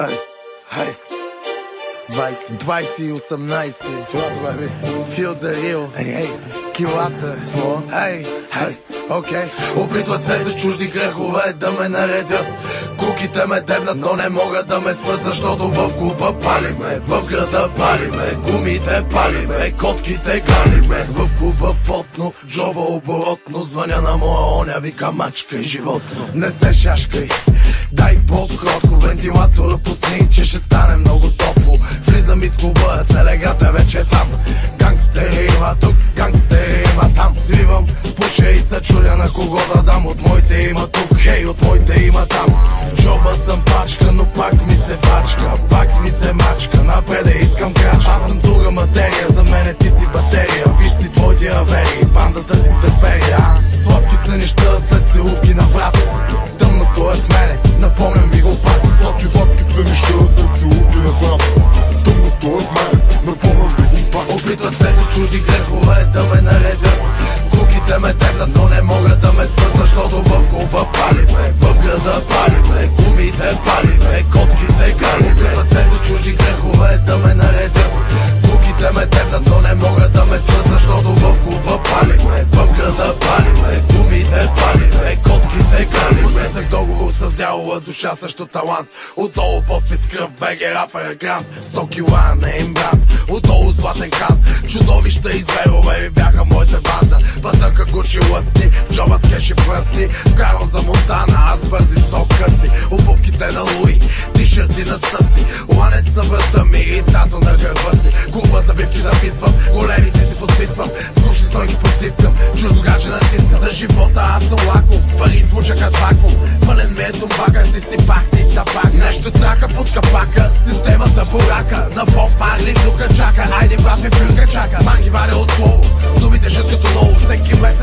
Ей, хей. 20, 20 и 18. Това това ви. Feel the real. Ей, ей. Килата. Какво? Ей, хей. Окей. Опитват се с чужди грехове да ме наредят. Куките ме дебнат, но не могат да ме спят, защото в клуба палиме, в града палиме, гумите палиме, котките галиме. В клуба потно, джоба оборотно, звъня на моя оня, вика мачка и животно. Не се шашкай, дай по-кротко, вентилатора пусни, че ще стане много топло. Влизам из клуба, целегата вече е там. Гангстери има тук, гангстери има там. Свивам, пуша и се чудя на кого да дам. От моите има тук, хей, от моите има там. В джоба съм пачка, но пак ми се бачка. Пак с дявола, душа също талант. Отдолу подпис кръв, БГ рапъра грант 100 кила не им брат Отдолу златен кант Чудовища и зверове ми бяха моята банда. Пътъка Гучи лъсни, в джоба с кеши пръсни. Вкарал за Монтана, аз бързи сто къси. Обувките на Луи, тишърти на стъси. Ланец на врата ми и тато на гърба си. Клуба забивки записвам, големици си подписвам. С гуши с ноги потискам, чуждо гадже натиска За живота аз съм пари смучакат вакуум. Пълен ми е тумбака, ти си пахти и табак. Нещо трака под капака, системата бурака. На поп Марли тука чака, айде брат ми плюка чака. Манги варя от слово, думите жат като ново Всеки месец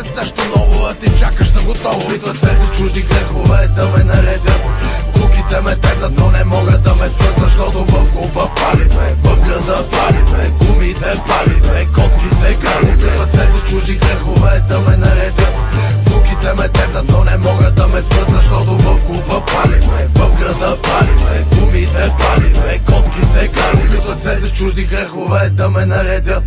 чужди грехове да ме наредят.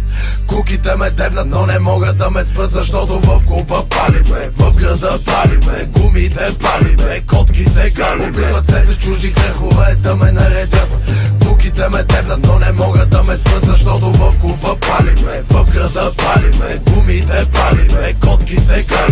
Куките ме девнат, но не могат да ме спрат Защото в клуба палиме, в града палиме Гумите палиме, котките галиме. Опитват се с чужди грехове да ме наредят. Куките ме девнат, но не могат да ме спрат Защото в клуба палиме, в града палиме Гумите палиме, котките галиме.